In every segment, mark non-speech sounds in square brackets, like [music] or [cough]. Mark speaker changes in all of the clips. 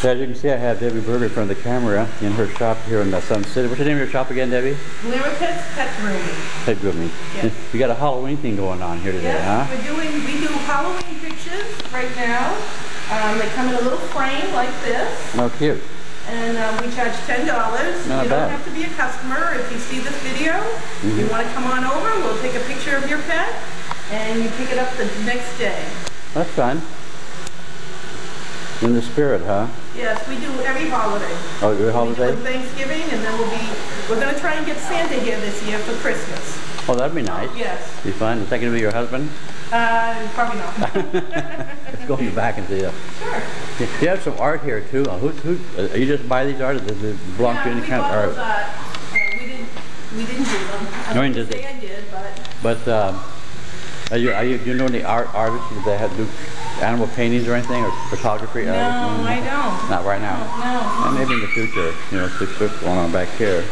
Speaker 1: So as you can see, I have Debi Berger in front of the camera in her shop here in the Sun City. What's the name of your shop again,
Speaker 2: Debi? Pets Pet Grooming.
Speaker 1: Pet Grooming.
Speaker 2: Yes. [laughs]
Speaker 1: You got a Halloween thing going on here today,
Speaker 2: Yes,
Speaker 1: huh?
Speaker 2: we're doing, we do Halloween pictures right now. Um, they come in a little frame like this,
Speaker 1: Oh, cute.
Speaker 2: and um, we charge ten dollars.
Speaker 1: Not
Speaker 2: You
Speaker 1: bad.
Speaker 2: don't have to be a customer. If you see this video,
Speaker 1: Mm-hmm.
Speaker 2: you want to come on over, we'll take a picture of your pet, and you pick it up the next day.
Speaker 1: That's fun. In the spirit, huh?
Speaker 2: Yes, we do every holiday.
Speaker 1: Oh, your
Speaker 2: We do
Speaker 1: holiday?
Speaker 2: Thanksgiving, and then we'll be, we're gonna try and get Santa here this year for Christmas.
Speaker 1: Oh, that'd be nice.
Speaker 2: Yes,
Speaker 1: Be fun. Is that going to be your husband?
Speaker 2: uh, probably not. [laughs]
Speaker 1: Let's go in the back and see that.
Speaker 2: Sure.
Speaker 1: You have some art here too. Uh, who, who, uh, you just buy these art? Does it belong to
Speaker 2: Yeah,
Speaker 1: any kind of art?
Speaker 2: those, uh, uh, we didn't, we didn't do them. I
Speaker 1: No,
Speaker 2: don't
Speaker 1: you
Speaker 2: say I did, but
Speaker 1: But um, are you are you do you know any art artists that have do animal paintings or anything or photography?
Speaker 2: no,
Speaker 1: art?
Speaker 2: I don't.
Speaker 1: Not right now.
Speaker 2: No.
Speaker 1: And maybe in the future, you know, six foot going on back here.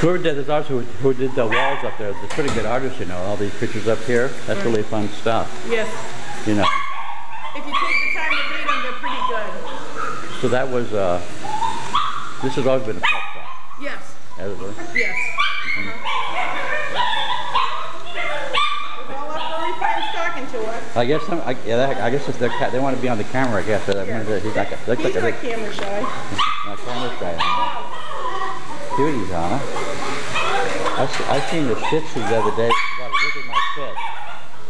Speaker 1: Whoever did this artist, who, who did the walls up there? a pretty good artists, you know, all these pictures up here. That's really fun stuff,
Speaker 2: Yes.
Speaker 1: you know.
Speaker 2: If you take the time to read them, they're pretty good.
Speaker 1: So that was, uh, this has always been a pet
Speaker 2: Yes.
Speaker 1: hasn't it?
Speaker 2: Yes. Uh-huh. With all our furry friends talking to us.
Speaker 1: I guess some, I, yeah, that- I guess if they're cat, they want to be on the camera. I guess that
Speaker 2: Yeah.
Speaker 1: means that he's like a, looks
Speaker 2: He's
Speaker 1: like
Speaker 2: not
Speaker 1: a
Speaker 2: camera shy.
Speaker 1: my camera guy. Huh? Cuties, huh? I, s- I seen the Shih Tzu the other day. About as big as my fist.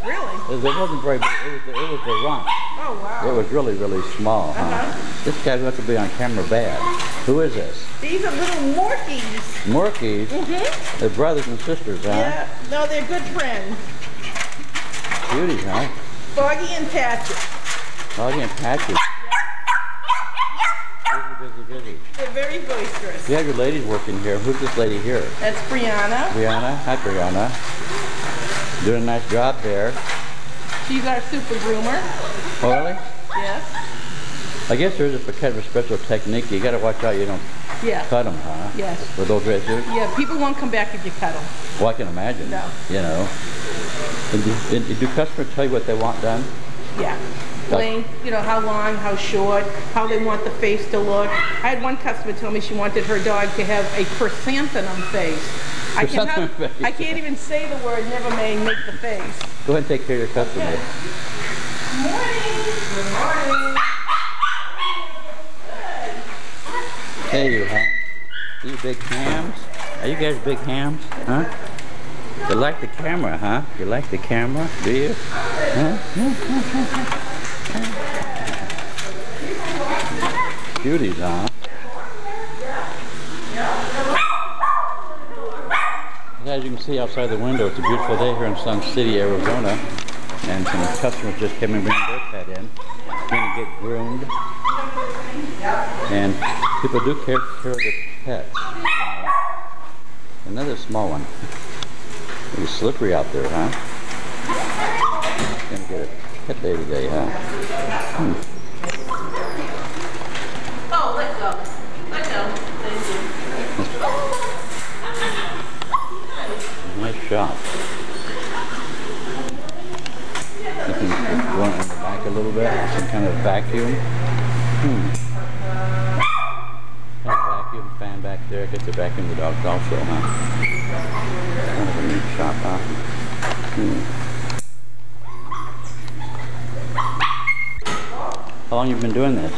Speaker 2: Really?
Speaker 1: It, it wasn't very big. It was, the, it was the rump.
Speaker 2: Oh, wow.
Speaker 1: It was really, really small, huh?
Speaker 2: Uh-huh.
Speaker 1: This guy wants to be on camera bad. Who is this?
Speaker 2: These are little Morkies.
Speaker 1: Morkies.
Speaker 2: Mm-hmm.
Speaker 1: They're brothers and sisters, huh?
Speaker 2: Yeah. No, they're good friends.
Speaker 1: Cuties, huh?
Speaker 2: Foggy and Patrick.
Speaker 1: Foggy and Patchy. Busy, busy, busy.
Speaker 2: They're very boisterous.
Speaker 1: You have your ladies working here. Who's this lady here?
Speaker 2: That's Brianna.
Speaker 1: Brianna. Hi, Brianna. Doing a nice job there.
Speaker 2: She's our super groomer.
Speaker 1: Oh, really?
Speaker 2: Yes.
Speaker 1: I guess there's a kind of a special technique. You got to watch out you don't
Speaker 2: Yeah.
Speaker 1: cut them, huh?
Speaker 2: Yes.
Speaker 1: With those red?
Speaker 2: Yeah, people won't come back if you cut them.
Speaker 1: Well, I can imagine.
Speaker 2: No.
Speaker 1: You know. And do, and do customers tell you what they want done?
Speaker 2: Yeah. Length, you know, how long, how short, how they want the face to look. I had one customer tell me she wanted her dog to have a chrysanthemum face. I, cannot,
Speaker 1: face.
Speaker 2: I can't even say the word, never mind make the face.
Speaker 1: Go ahead and take care of your customers.
Speaker 2: Morning. Good morning.
Speaker 1: Hey, you ham. You big hams? Are you guys big hams? Huh? You like the camera, huh? You like the camera? Do you? Huh? Cuties, huh? As you can see outside the window, it's a beautiful day here in Sun City, Arizona. And some customers just came and bringing their pet in. Get groomed. And people do care, care of their pets. Another small one. It's slippery out there, huh? Gonna get a pet day today, huh? Hmm.
Speaker 2: Oh, let go. Let go. Thank you.
Speaker 1: Nice shop. Looking for going in the back a little bit, some kind of vacuum. Hmm. Vacuum fan back there. I guess they vacuum the dogs also, huh? Kind of a neat shop, huh? Hmm. How long you been doing this?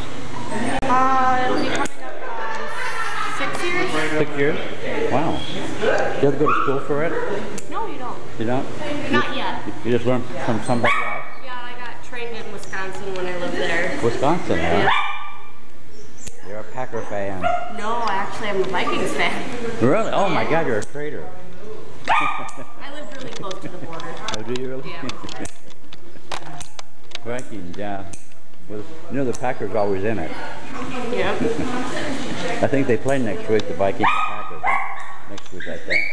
Speaker 3: Uh, it'll be coming up on six years?
Speaker 1: Six years? Wow. Do you have to go to school for it?
Speaker 3: No, you don't.
Speaker 1: You don't?
Speaker 3: Not yet.
Speaker 1: You just learn from somebody else?
Speaker 3: Yeah, I got trained in Wisconsin when I lived there.
Speaker 1: Wisconsin, huh?
Speaker 3: Yeah.
Speaker 1: You're a Packer fan.
Speaker 3: No, actually, I'm a Vikings fan.
Speaker 1: Really? Oh my God, you're a traitor.
Speaker 3: I live really close to the border.
Speaker 1: Oh, do you really?
Speaker 3: Yeah. [laughs]
Speaker 1: Vikings, yeah. Well, you know the Packers always in it.
Speaker 3: Yeah. [laughs]
Speaker 1: I think they play next week, the Vikings and Packers. Next week, I think.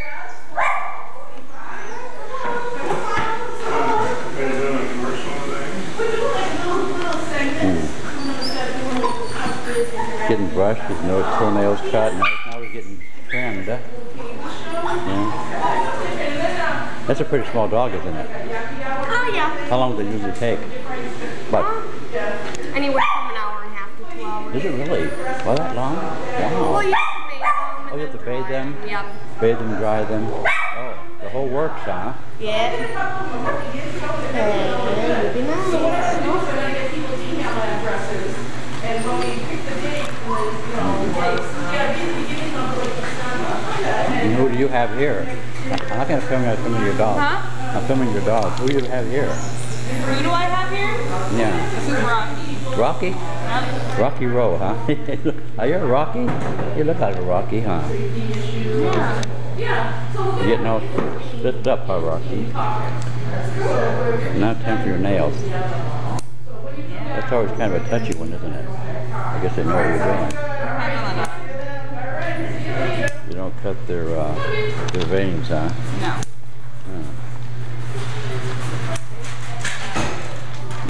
Speaker 1: Getting brushed, his nose, toenails cut, now, now he's getting trimmed. Yeah. That's a pretty small dog, isn't it?
Speaker 3: Oh, Oh, yeah.
Speaker 1: How long does it usually take? But uh,
Speaker 3: Anywhere from an hour and a half to two hours.
Speaker 1: is it really? Well, that long?
Speaker 3: Well,
Speaker 1: Wow.
Speaker 3: you have to bathe them.
Speaker 1: Oh, you have to bathe them?
Speaker 3: Yep.
Speaker 1: Bathe them, dry them. Oh, the whole works, huh?
Speaker 3: Yeah. Uh, hey, you'd be nice.
Speaker 1: And who do you have here? I'm not gonna film you. I'm filming your dog.
Speaker 3: Huh?
Speaker 1: I'm filming your dog. Who do you have here?
Speaker 3: Who do I have here?
Speaker 1: Yeah.
Speaker 3: This is Rocky.
Speaker 1: Rocky?
Speaker 3: Yep.
Speaker 1: Rocky Row, huh? [laughs] Are you a Rocky? You look like a Rocky, huh?
Speaker 3: Yeah.
Speaker 1: You're getting all stitched up, huh, Rocky? Now time for your nails. That's always kind of a touchy one, isn't it? I guess they know what you're doing. You don't cut their, uh, their veins, huh?
Speaker 3: No.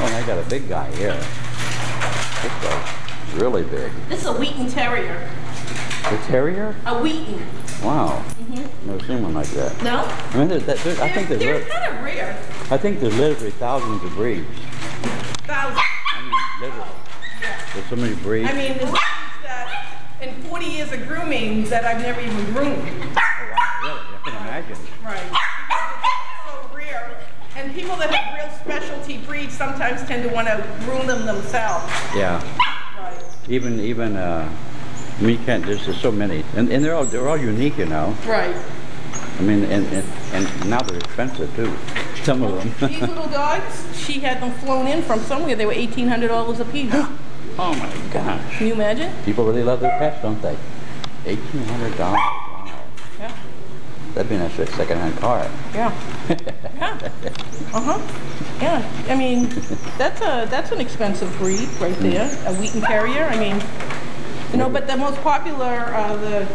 Speaker 1: Oh, I got a big guy here. This guy's really big.
Speaker 2: This is a Wheaten Terrier.
Speaker 1: A terrier?
Speaker 2: A Wheaten.
Speaker 1: Wow. Never seen one like that.
Speaker 2: No?
Speaker 1: I mean, there, there, there- I think there's,
Speaker 2: They're kind of rare.
Speaker 1: I think there's literally thousands of breeds.
Speaker 2: Thousands.
Speaker 1: I mean, literally. There's so many breeds.
Speaker 2: I mean, breeds that in 40 years of grooming that I've never even groomed.
Speaker 1: Oh, wow, really? I can imagine.
Speaker 2: Right. So rare. And people that have real specialty breeds sometimes tend to want to groom them themselves.
Speaker 1: Yeah.
Speaker 2: Right.
Speaker 1: Even, even, uh, me can't, there's just so many. And, and they're all, they're all unique, you know.
Speaker 2: Right.
Speaker 1: I mean, and, and, and now they're expensive too. Some of them.
Speaker 2: These little dogs, she had them flown in from somewhere. They were $1,800 a piece. [gasps]
Speaker 1: oh my gosh.
Speaker 2: Can you imagine?
Speaker 1: People really love their pets, don't they? Eighteen hundred dollars. Wow.
Speaker 2: Yeah.
Speaker 1: That'd be a nice second-hand car.
Speaker 2: Yeah. [laughs] Yeah. Uh-huh. Yeah. I mean, that's a that's an expensive breed right there. A Wheaten Terrier. I mean, you know, but the most popular uh, the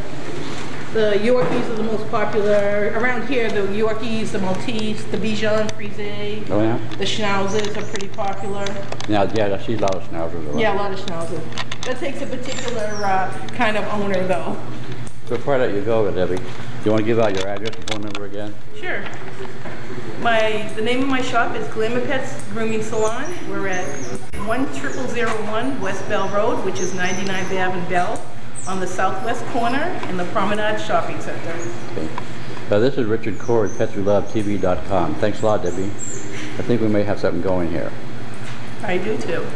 Speaker 2: the Yorkies are the most popular around here. The Yorkies, the Maltese, the Bichon Frise,
Speaker 1: Oh yeah.
Speaker 2: the Schnauzers are pretty popular.
Speaker 1: Now, yeah, I see a lot of schnauzers around.
Speaker 2: Yeah, a lot of Schnauzers. That takes a particular uh, kind of owner, though.
Speaker 1: So before I let you go, Debi, do you want to give out your address and phone number again?
Speaker 2: Sure. My, the name of my shop is Glamour Pets Grooming Salon. We're at 10001 West Bell Road, which is 99th Ave in Bell, on the southwest corner in the Promenade Shopping Center.
Speaker 1: Okay. Uh, this is Richard Cord, PetsWeLoveTV.com. Thanks a lot, Debi. I think we may have something going here.
Speaker 2: I do too.